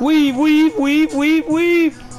Weave, weave, weave, weave, weave.